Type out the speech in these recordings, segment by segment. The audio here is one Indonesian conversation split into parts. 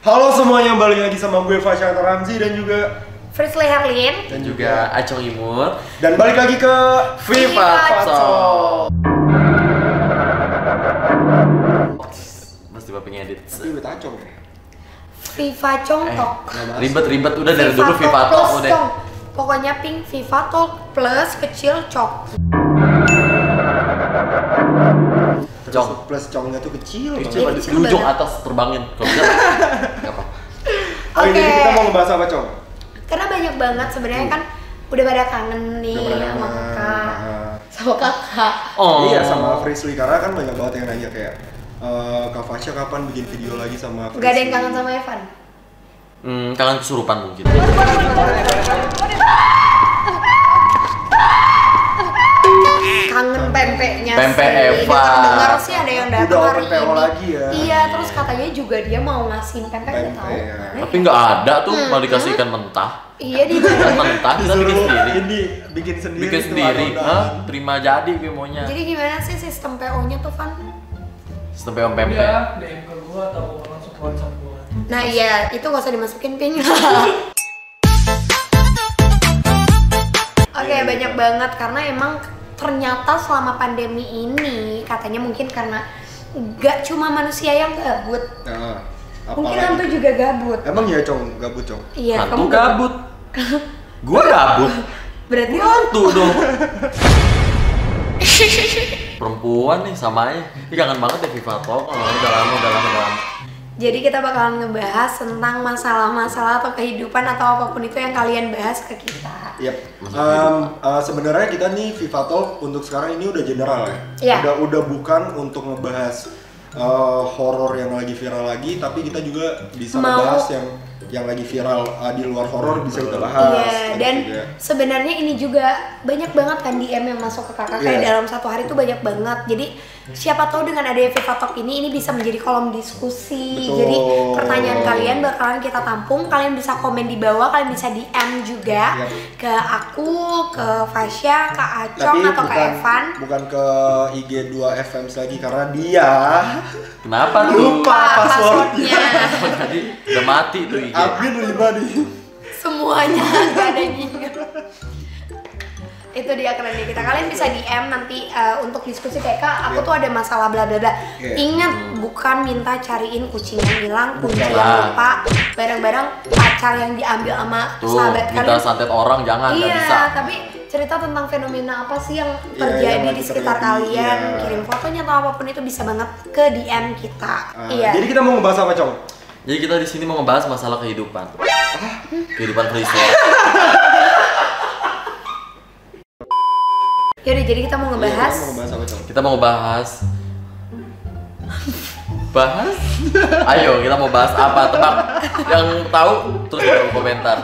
Halo semuanya, balik lagi sama gue Fasya Ramzi dan juga Frisley Herlin dan juga Acong Imur dan balik lagi ke Viva Talk. Mesti bapak ngedit. Tapi ya? Viva Cong Eh, ribet-ribet udah dari dulu Viva Talk udah. Pokoknya pink Viva Talk plus kecil cok Cong. Plus congnya tuh kecil Kecil banget. di ujung atas terbangin. Kalau bisa enggak apa. Oke, Oke. jadi kita mau ngebahas apa, Cong? Karena banyak banget sebenarnya kan udah pada kangen nih Udah pada sama kakak Sama kakak Oh. Iya, sama Frisley karena kan banyak banget yang nanya kayak eh, Kak Fasya kapan bikin video lagi sama Gak ada yang kangen sama Evan Hmm, kangen kesurupan mungkin. Kangen pempeknya Pempek sih Evan. Dengar sih ada yang datang Udah hari PO ini lagi ya. Iya terus katanya juga dia mau ngasihin pempek Pempek, tahu ya. Tapi ya? nggak ada tuh malah dikasih ikan mentah. Iya di Ikan mentah kita bikin sendiri. ini bikin sendiri Bikin sendiri. Hah? Terima jadi gue maunya. Jadi gimana sih sistem PO-nya tuh Van? Sistem PM pempek. Iya, DM ke gua atau langsung ke WhatsApp gua. Nah iya, itu gak usah dimasukin ping. Oke, banyak banget karena emang ternyata selama pandemi ini katanya mungkin karena gak cuma manusia yang gabut, Nah, mungkin apalagi- hantu juga gabut. Emang ya, Cong, gabut, Cong? Iya, Hantu gabut. Gua gabut. Berarti Gua hantu dong. Perempuan nih sama aja. Ini kangen banget ya Viva Talk. Oh, udah lama, udah lama, udah lama. Jadi kita bakalan ngebahas tentang masalah-masalah atau kehidupan atau apa pun itu yang kalian bahas ke kita. Yep. Em, eh, sebenarnya kita nih Viva Talk untuk sekarang ini udah general ya. Iya. Udah udah bukan untuk ngebahas eh, horor yang lagi viral lagi, tapi kita juga bisa Mau- ngebahas yang yang lagi viral eh, di luar horor bisa kita bahas. Iya, Ada dan juga. sebenarnya ini juga banyak banget kan DM yang masuk ke kakak kayak Iya. dalam satu hari itu banyak banget. Jadi siapa tahu dengan adanya Viva Talk ini ini bisa menjadi kolom diskusi. Betul. Jadi pertanyaan kalian bakalan kita tampung, kalian bisa komen di bawah, kalian bisa DM juga Yap. ke aku, ke Fasya, ke Acong tapi atau ke bukan Evan. bukan ke IG 2 FM lagi karena dia Kenapa tuh? lupa passwordnya. Jadi udah mati tuh IG. Admin lima nih. semuanya gak ada yang inget itu dia kerennya kita kalian bisa DM nanti eh, untuk diskusi kayak kak aku Iya. tuh ada masalah bla bla bla Iya. ingat bukan minta cariin kucing yang hilang kunci yang lupa barang-barang pacar yang diambil sama Tuh, sahabat kita kalian santet orang jangan, iya bisa. tapi cerita tentang fenomena apa sih yang Iya, terjadi yang di sekitar terjadi, kalian iya. kirim fotonya atau apa pun itu bisa banget ke DM kita Ah, iya Jadi kita mau ngebahas apa, Cong? Jadi kita di sini mau ngebahas masalah kehidupan. Kehidupan Friswa. Yaudah jadi kita mau ngebahas Iya, kita mau ngebahas apa? Kita mau ngebahas bahas? Ayo kita mau bahas apa? Tebak. Yang tahu terus di komentar.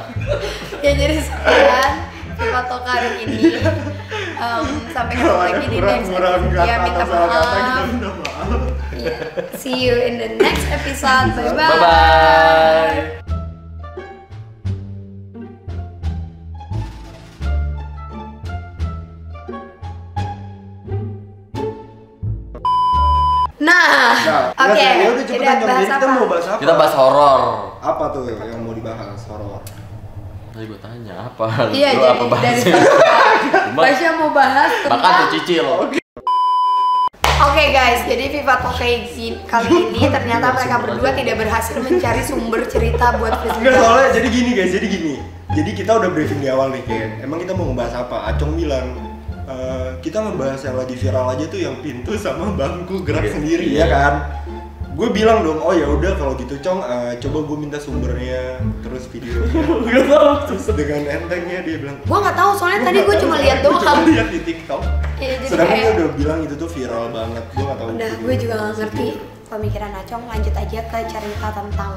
Ya jadi sekian Talk hari ini. Em, sampai ketemu lagi di next episode. ya minta maaf. Ya, see you in the next episode. Bye bye, bye bye oke ya, ya udah cepetan, Jadi kita mau bahas apa? kita bahas horor apa tuh yang mau dibahas horor? tadi gue tanya apa iya Lu jadi apa dari bahasnya Basya mau bahas makan tuh tentang cicil Oke guys, jadi Viva gini- kali ini ternyata mereka berdua tidak berhasil mencari sumber cerita buat Enggak soalnya jadi gini guys, jadi gini. Jadi kita udah briefing di awal nih kayak emang kita mau ngebahas apa? Acong bilang "Eh, kita ngebahas yang lagi viral aja tuh yang pintu sama bangku gerak Iya. sendiri Iya. ya kan. Gue bilang dong, oh ya udah kalau gitu Cong, eh, coba gue minta sumbernya terus videonya. terus dengan entengnya dia bilang. Gue nggak tahu soalnya tadi gue cuma lihat Gua cuma doang. lihat di TikTok. Jadi Sedangkan kayak- dia udah bilang itu tuh viral banget. Gue gak tahu. Udah, gue juga gak ngerti pemikiran Acong. Lanjut aja ke cerita tentang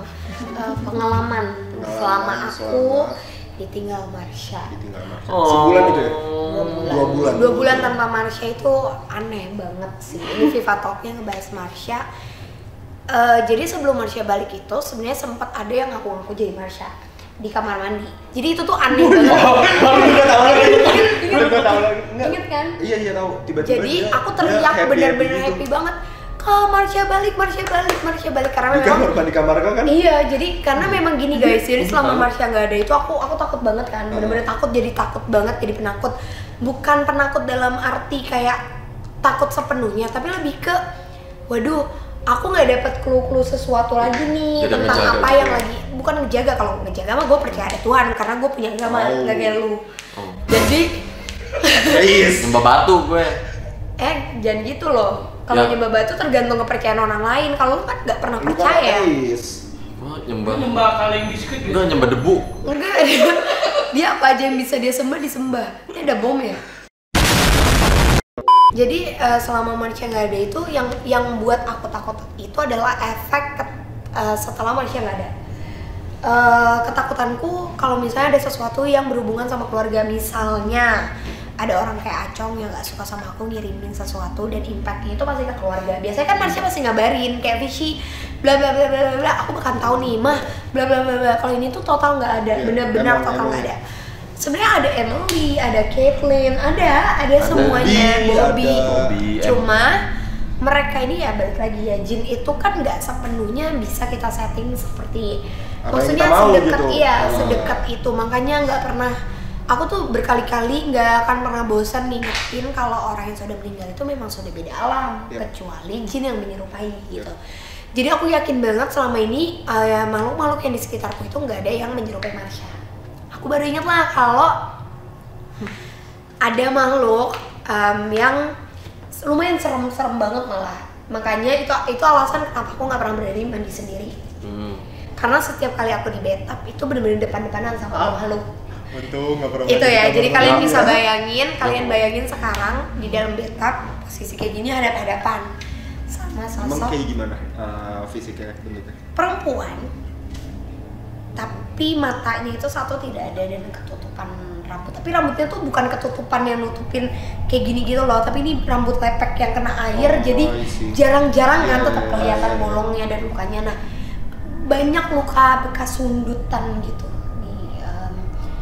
uh, pengalaman selama aku selama- ditinggal Marsha. Ditinggal Marsha. Oh. Sebulan itu ya? Dua bulan. Dua bulan. Dua bulan tanpa Marsha itu aneh banget sih. Ini Viva Talknya ngebahas Marsha. Eh, jadi sebelum Marsha balik itu sebenarnya sempat ada yang ngaku-ngaku jadi Marsha di kamar mandi. Jadi itu tuh aneh banget. Baru gue tahu lagi. Ingat, Baru gue tahu lagi. Enggak. Ingat kan? Iya iya tahu. Tiba-tiba Jadi dia- aku teriak bener-bener gitu. happy banget. Kak Marsha balik, Marsha balik, Marsha balik karena Di memang kamar mandi kamar kau kan? Iya, jadi karena memang gini guys, jadi selama Tahu. Marsha nggak ada itu aku aku takut banget kan, bener-bener takut jadi takut banget jadi penakut. Bukan penakut dalam arti kayak takut sepenuhnya, tapi lebih ke, waduh, aku nggak dapet clue-clue sesuatu lagi nih Jadi tentang ngejaga apa gitu yang ya? lagi, bukan ngejaga kalau ngejaga mah gue percaya ada Tuhan karena gue punya agama Oh. nggak kayak lu. Oh. Jadi Yes. Nyembah batu gue. eh jangan gitu loh. Kalau Ya. nyembah batu tergantung kepercayaan orang lain. Kalau lu kan nggak pernah Lu kan percaya. nyembah. nyembah kaleng biskuit gitu. Enggak nyembah debu. Enggak, dia apa aja yang bisa dia sembah disembah. Ini ada bom ya. Jadi eh, selama Marsha nggak ada itu yang yang buat aku takut itu adalah efek ke- eh, setelah Marsha nggak ada. Eh, ketakutanku kalau misalnya ada sesuatu yang berhubungan sama keluarga misalnya ada orang kayak Acong yang nggak suka sama aku ngirimin sesuatu dan impactnya itu pasti ke keluarga. Biasanya kan Marsha pasti ngabarin kayak Vichy bla bla bla bla bla, aku bahkan tahu nih mah bla bla bla bla. Kalau ini tuh total nggak ada, Iya, benar-benar emang- total nggak ada. Sebenarnya ada Emily, ada Caitlyn, ada ada semuanya, Bobby, Bobby. ada- Bobby, em- Cuma mereka ini ya balik lagi ya jin itu kan nggak sepenuhnya bisa kita setting seperti Apa maksudnya sedekat gitu. iya Ah. sedekat itu makanya nggak pernah aku tuh berkali-kali nggak akan pernah bosan ngingetin kalau orang yang sudah meninggal itu memang sudah beda alam Yap. kecuali jin yang menyerupai gitu jadi aku yakin banget selama ini eh, makhluk-makhluk yang di sekitarku itu nggak ada yang menyerupai Marsha aku baru ingat lah kalau ada makhluk em, yang lumayan serem-serem banget malah makanya itu itu alasan kenapa aku nggak pernah berani mandi sendiri Hmm. karena setiap kali aku di bathtub itu bener-bener depan-depanan sama Ah. makhluk Untung nggak pernah. itu ya jadi kalian Iya. bisa bayangin kalian bayangin sekarang di dalam bathtub posisi kayak gini hadap-hadapan sama Emang sosok kayak gimana uh, fisiknya bentuknya? perempuan tapi matanya itu satu tidak ada dan ketutupan rambut. Tapi rambutnya tuh bukan ketutupan yang nutupin kayak gini gitu loh. Tapi ini rambut lepek yang kena air Oh, jadi jarang-jarang kan Iya, tetap iya, kelihatan iya, bolongnya dan lukanya nah banyak luka bekas sundutan gitu di em,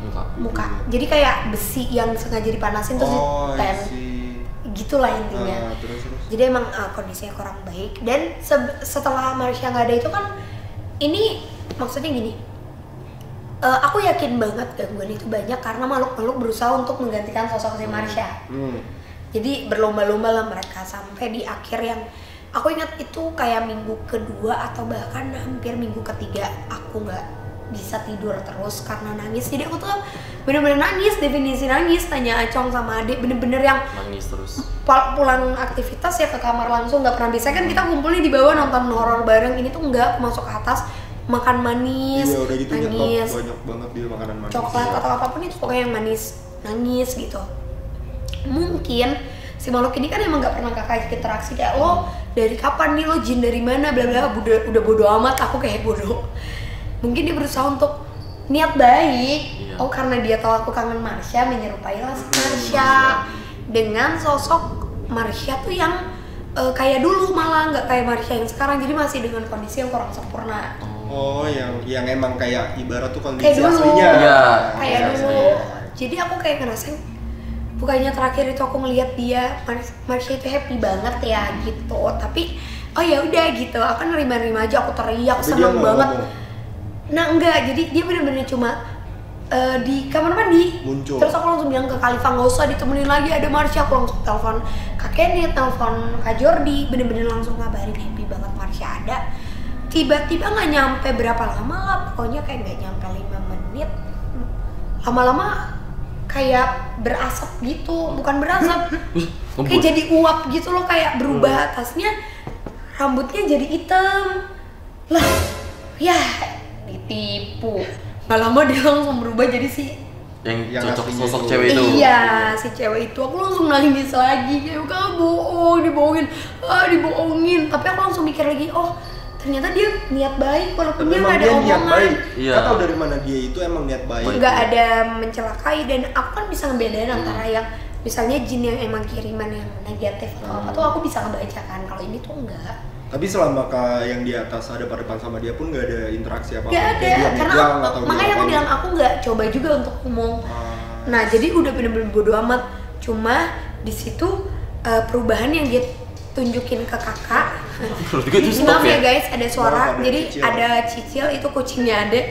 Muka. muka. Jadi kayak besi yang sengaja dipanasin terus oh, gitulah intinya. Ah, terus terus. jadi emang uh, kondisinya kurang baik. Dan se- setelah Marsha nggak ada itu kan ini maksudnya gini uh, aku yakin banget gangguan itu banyak karena makhluk-makhluk berusaha untuk menggantikan sosok si Marsha. Hmm. jadi berlomba-lomba lah mereka sampai di akhir yang aku ingat itu kayak minggu kedua atau bahkan hampir minggu ketiga aku nggak bisa tidur terus karena nangis. Jadi aku tuh bener-bener nangis definisi nangis tanya Acong sama adik bener-bener yang Nangis terus. Pul- pulang aktivitas ya ke kamar langsung nggak pernah bisa. Kan kita kumpulnya di bawah nonton horor bareng ini tuh nggak masuk ke atas makan manis Iya udah gitu nangis. banyak banget dia makanan manis. coklat atau apa pun itu pokoknya yang manis nangis gitu. Mungkin si makhluk ini kan emang nggak pernah kakak interaksi kayak lo dari kapan nih? Lo jin dari mana? Bla bla. Udah udah bodo amat aku kayak bodoh mungkin dia berusaha untuk niat baik. Iya. oh karena dia tahu aku kangen Marsha menyerupai lah Marsha. dengan sosok Marsha tuh yang eh, kayak dulu malah nggak kayak Marsha yang sekarang. Jadi masih dengan kondisi yang kurang sempurna Oh, yang yang emang kayak ibarat tuh kondisi Kayak dulu. aslinya. Iya. kayak Iya, dulu iya. jadi aku kayak ngerasain bukannya terakhir itu aku ngeliat dia Mar- Marsha itu happy banget ya gitu tapi oh ya udah gitu aku nerima-nerima aja aku teriak Tapi seneng banget ngomong. nah enggak jadi dia bener-bener cuma eh, di kamar mandi Muncul. terus aku langsung bilang ke Khalifah nggak usah ditemenin lagi ada Marsha aku langsung telepon Kak Kenny telepon Kak Jordi bener-bener langsung ngabarin happy banget Marsha ada tiba-tiba nggak nyampe berapa lama lah pokoknya kayak nggak nyampe lima menit. Lama-lama kayak berasap gitu bukan berasap kayak jadi uap gitu loh kayak berubah atasnya rambutnya jadi hitam. Lah ya ditipu. Nggak lama dia langsung berubah jadi si yang, Yang cocok sosok itu. cewek itu. iya si cewek itu. Aku langsung nangis lagi kayak kamu bohong dibohongin. Ah dibohongin. Tapi aku langsung mikir lagi oh ternyata dia niat baik walaupun Tapi dia nggak ada dia niat omongan baik. Iya. Tahu dari mana dia itu emang niat baik. Nggak ada mencelakai dan aku kan bisa ngebedain Hmm. antara yang misalnya jin yang emang kiriman yang negatif atau apa Hmm. tuh aku bisa ngebaca kan kalau ini tuh enggak Tapi selama kak yang di atas ada pada depan sama dia pun nggak ada interaksi apa apa. nggak ada karena aku, makanya aku bilang aku nggak coba juga untuk ngomong Ah. nah jadi udah bener-bener bodo amat cuma di situ eh, perubahan yang dia tunjukin ke kakak maaf ya ya. guys ada suara ada jadi cicil. ada cicil itu kucingnya ada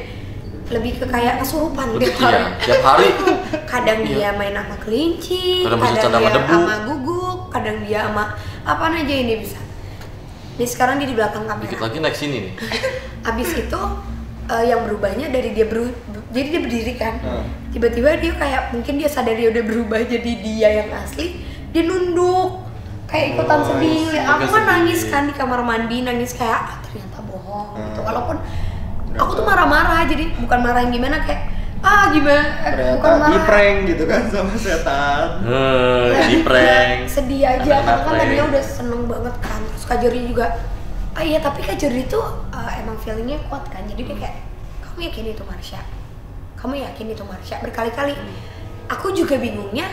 lebih ke kayak kesurupan tiap hari. iya, tiap hari. kadang Iya. dia main sama kelinci Kadang kadang, bercanda sama dia debu. sama guguk kadang dia sama apa aja ini bisa Nih sekarang dia di belakang kamera Dikit lagi naik sini nih. Abis itu eh, yang berubahnya dari dia beru jadi dia berdiri kan. Hmm. Tiba-tiba dia kayak mungkin dia sadar dia udah berubah jadi dia yang asli, dia nunduk kayak ikutan Oh, sedih. I see. Aku kan sedih. nangis kan di kamar mandi, nangis kayak ah, ternyata bohong gitu. Hmm. Walaupun aku tuh marah-marah, jadi bukan marah yang gimana kayak ah gimana, eh, bukan ternyata di marah. prank gitu kan sama setan Heh, di prank. sedih aja karena kan tadinya udah seneng banget kan terus Kak Jori juga ah iya tapi Kak Jori tuh uh, emang feelingnya kuat kan jadi dia kayak kamu yakin itu Marsha kamu yakin itu Marsha berkali-kali aku juga bingungnya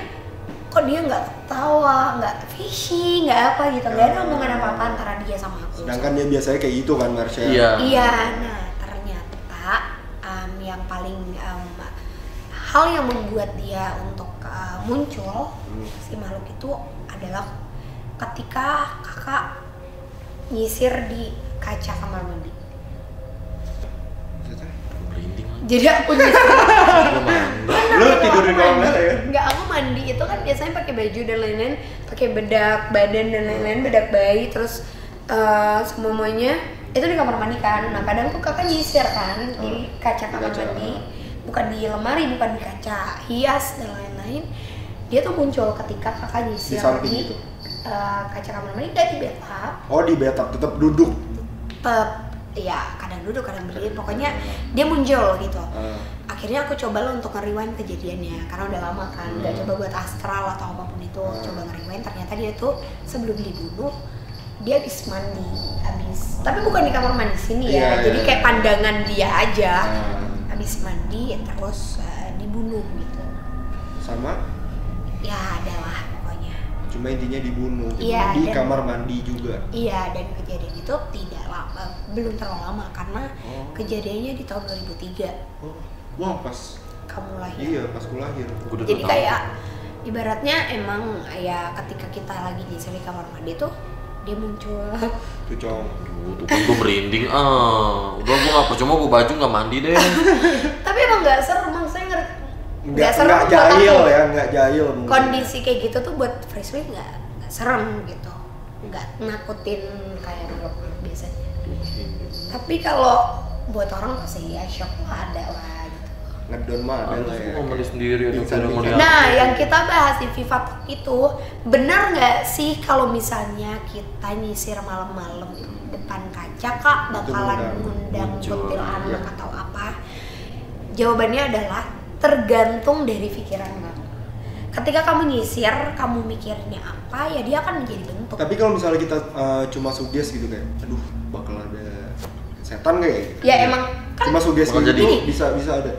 kok dia nggak ketawa nggak fishy nggak apa gitu nggak ada omongan apa apa antara dia sama aku sedangkan dia biasanya kayak gitu kan Marsha Iya. Iya, nah ternyata em, yang paling em, hal yang membuat dia untuk eh, muncul Hmm. si makhluk itu adalah ketika kakak nyisir di kaca kamar mandi. Maksudnya? Merinding lagi. Jadi aku mandek. lu tidur di kolam ya Enggak, aku mandi itu kan biasanya pakai baju dan lain-lain, pakai bedak badan dan lain-lain, bedak bayi, terus eh, semuanya itu di kamar mandi kan. Nah kadang tuh kakak nyisir kan di kaca kamar kaca. mandi, bukan di lemari, bukan di kaca hias dan lain-lain. Dia tuh muncul ketika kakak nyisir Di samping di itu? eh, kaca kamar mandi dan di bathtub. oh di bathtub tetap duduk Tetep, ya kadang duduk, kadang berdiri, pokoknya dia muncul gitu Ah. akhirnya aku coba lo untuk nge-rewind kejadiannya karena udah lama kan nggak Hmm. coba buat astral atau apa pun itu Hmm. coba nge-rewind ternyata dia tuh sebelum dibunuh dia habis mandi habis tapi bukan di kamar mandi sini ya iya, jadi kayak iya. pandangan dia aja Ah. habis mandi terus eh, dibunuh gitu sama ya adalah cuma intinya dibunuh Iya, di dan- kamar mandi juga. Iya dan kejadian itu tidak lama belum terlalu lama karena Oh. kejadiannya di tahun 2003 oh wah pas kamu lahir. Iya pas aku lahir. Udah jadi tahu. kayak ibaratnya emang ya ketika kita lagi nyisir di kamar mandi tuh dia muncul. Tuh cong. Tuh kan gue merinding. Ah udah gue gak percuma gue baju gak mandi deh. Tapi emang nggak seru maksudnya nggak seru nggak buat jahil aku. ya nggak jahil mungkin. kondisi kayak gitu tuh buat Freshway nggak nggak serem gitu nggak nakutin kayak makhluk biasanya tapi kalau buat orang pasti ya shock lah ada lah gitu ngedon mah ada lah ya Aku ngomongin sendiri. Nah, yang kita bahas di Viva Talk itu benar nggak sih kalau misalnya kita nyisir malam-malam depan kaca kak bakalan mengundang. ngundang kuntilanak iya. atau apa? Jawabannya adalah tergantung dari pikiran kamu. Ketika kamu nyisir, kamu mikirnya apa, ya dia akan menjadi bentuk. tapi kalau misalnya kita uh, cuma suges gitu kayak aduh bakal ada setan gak ya Ya emang kan cuma suges gitu jadi. bisa bisa ada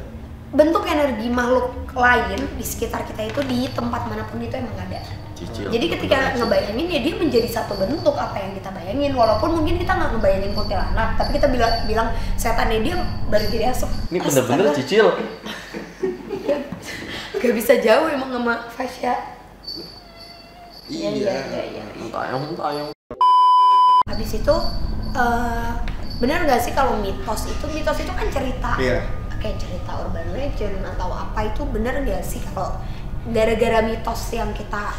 bentuk energi makhluk lain di sekitar kita itu di tempat mana pun itu emang ada. Cicil. Jadi ketika ngebayangin ya dia menjadi satu bentuk apa yang kita bayangin walaupun mungkin kita nggak ngebayangin kuntilanak tapi kita bilang bilang setannya dia baru jadi asap. Ini bener-bener cicil. Gak bisa jauh emang sama Fasya. Iya, iya, iya, iya. Tayang, tayang. Habis itu eh benar nggak sih kalau mitos itu mitos itu kan cerita Iya. kayak cerita urban legend atau apa itu benar nggak sih kalau gara-gara mitos yang kita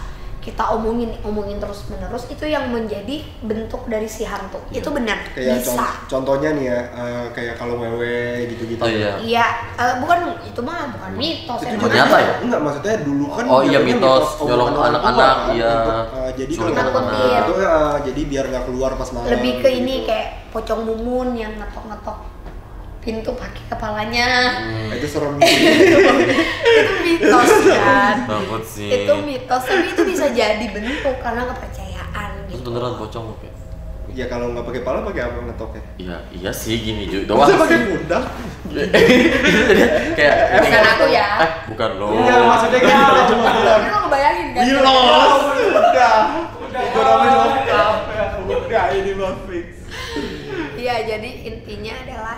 kita omongin omongin terus menerus itu yang menjadi bentuk dari si hantu itu benar kayak bisa con- contohnya nih ya uh, kayak kalau wewe gitu-gitu Oh iya. iya eh, bukan itu mah bukan mitos itu ada. nyata ya? enggak maksudnya dulu kan Oh iya, mitos, nyolong anak-anak, kan, iya. untuk, uh, jadi kalau anak-anak. itu uh, jadi biar nggak keluar pas malam lebih ke gitu. ini kayak pocong mumun yang ngetok-ngetok pintu pakai kepalanya Hmm, itu serem itu mitos kan takut sih. itu mitos tapi itu bisa jadi bentuk karena kepercayaan Terus gitu beneran pocong oke. ya kalau nggak pakai pala pakai apa ngetoknya Iya, iya sih gini juga doang. Masa pakai pundak Kayak Bukan kan- aku ya. Eh, bukan lo. Iya, maksudnya gitu cuma Tapi lo ngebayangin kan? Wilos, udah, itu namanya lengkap ya, udah ini mah fix. Iya, jadi intinya adalah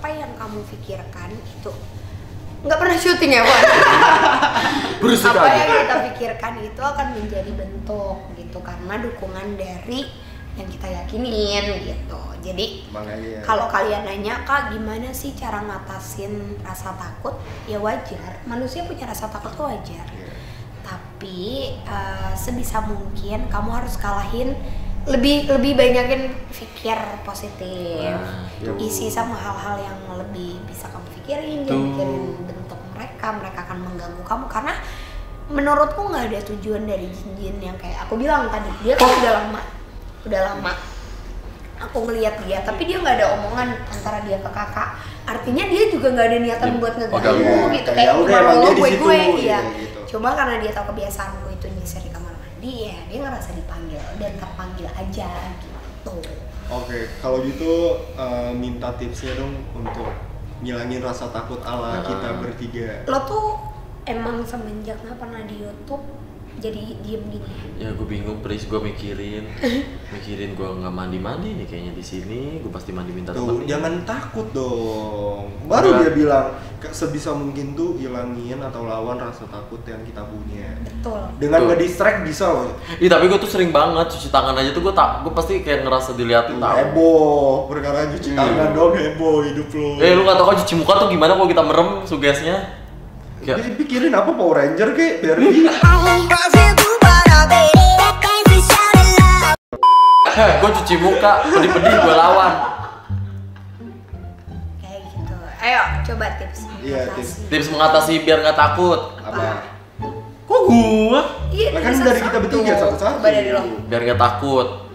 apa yang kamu pikirkan itu? Nggak pernah syuting ya, Wan? Apa yang kita pikirkan itu akan menjadi bentuk gitu karena dukungan dari yang kita yakinin gitu. Jadi makanya kalau kalian nanya kak gimana sih cara ngatasin rasa takut? Ya wajar manusia punya rasa takut tuh wajar. Iya. tapi eh, sebisa mungkin kamu harus kalahin lebih lebih banyakin pikir positif Nah, isi sama hal-hal yang lebih bisa kamu pikirin jangan pikirin bentuk mereka mereka akan mengganggu kamu. Karena menurutku nggak ada tujuan dari jin-jin yang kayak aku bilang tadi. Dia kan udah lama udah lama aku ngelihat dia tapi dia nggak ada omongan antara dia ke kakak. Artinya dia juga nggak ada niatan Ya, buat ngeganggu ganggu. gitu Kayak cuma emang lo gue gue iya, iya gitu. cuma karena dia tahu kebiasaanku itu nyisir di kamar mandi ya dia ngerasa dipanggil dan terpanggil aja gitu Oke, kalau gitu eh, minta tipsnya dong untuk ngilangin rasa takut ala Nah. kita bertiga. lo tuh emang semenjak nggak pernah di YouTube jadi diem gini ya gue bingung Pris gue mikirin mikirin gue nggak mandi mandi nih kayaknya di sini gue pasti mandi minta Tuh, jangan takut dong. Baru Udah. dia bilang "Ke- sebisa mungkin tuh hilangin atau lawan rasa takut yang kita punya. betul Dengan Tuh. ngedistract bisa loh. Ih tapi gue tuh sering banget cuci tangan aja tuh gue tak gue pasti kayak ngerasa diliatin tau. Heboh, perkara cuci Iya. tangan dong heboh hidup lo. Eh lu nggak tau kan cuci muka tuh gimana kalau kita merem sugesnya? Kayak Jadi pikirin apa Power Ranger kek biar. Heh, gue cuci muka, pedih-pedih gue lawan. kayak gitu ayo coba tips Iya, tips. Tips mengatasi biar nggak takut. Apa? Kok gua? iya kan dari kita bertiga satu. satu-satu. coba dari lo Biar nggak takut.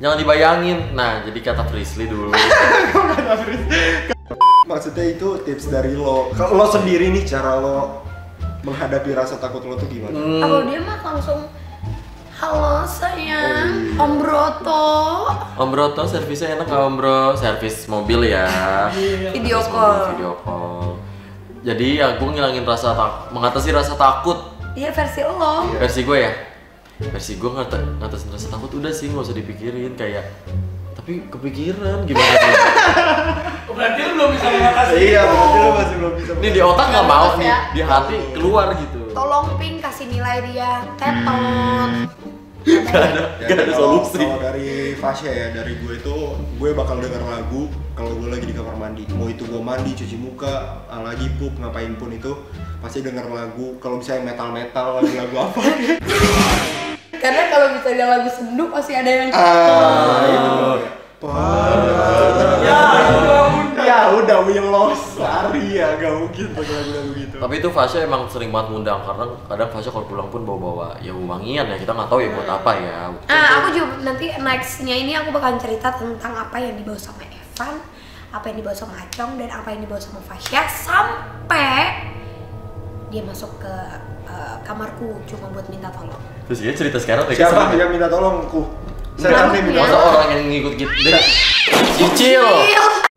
Jangan dibayangin. Nah, jadi kata Frisly dulu. Maksudnya itu tips dari lo. Kalau lo sendiri nih cara lo menghadapi rasa takut lo tuh gimana? Hmm, kalau dia mah langsung halo sayang Oh, iya. om Broto Om Broto servisnya enak Om Bro? Servis mobil ya. video Servis call mobil, video call. Jadi ya gue ngilangin rasa tak, mengatasi rasa takut. iya versi lo Versi gue ya. Versi gue ngata, ngatasin rasa takut udah sih nggak usah dipikirin kayak. Tapi kepikiran gimana? Iya, itu. berarti lo masih belum bisa. Ini di otak nggak mau nih, ya. di hati keluar gitu. tolong ping kasih nilai dia tetot Gak ada, Ya, gak ada kalau- solusi. Kalau dari Fasya ya, dari gue itu gue bakal denger lagu kalau gue lagi di kamar mandi. Mau itu gue mandi, cuci muka, ah, lagi pup, ngapain pun itu pasti denger lagu. Kalau misalnya metal-metal lagi lagu apa? karena kalau misalnya lagu sendu pasti ada yang ah, itu. Ya, ya udah we lost lari ya, gak mungkin pakai lagu-lagu gitu. Tapi itu Fasya emang sering banget ngundang karena kadang Fasya kalau pulang pun bawa-bawa ya wangian ya kita nggak tahu ya buat apa ya. Ah, aku juga nanti nextnya ini aku bakalan cerita tentang apa yang dibawa sama Evan, apa yang dibawa sama Acong, dan apa yang dibawa sama Fasya sampai dia masuk ke eh, kamarku cuma buat minta tolong. Terus dia cerita sekarang kayak Siapa yang minta tolongku? Saya ya? Masa tolong. orang yang ngikut gitu cicil.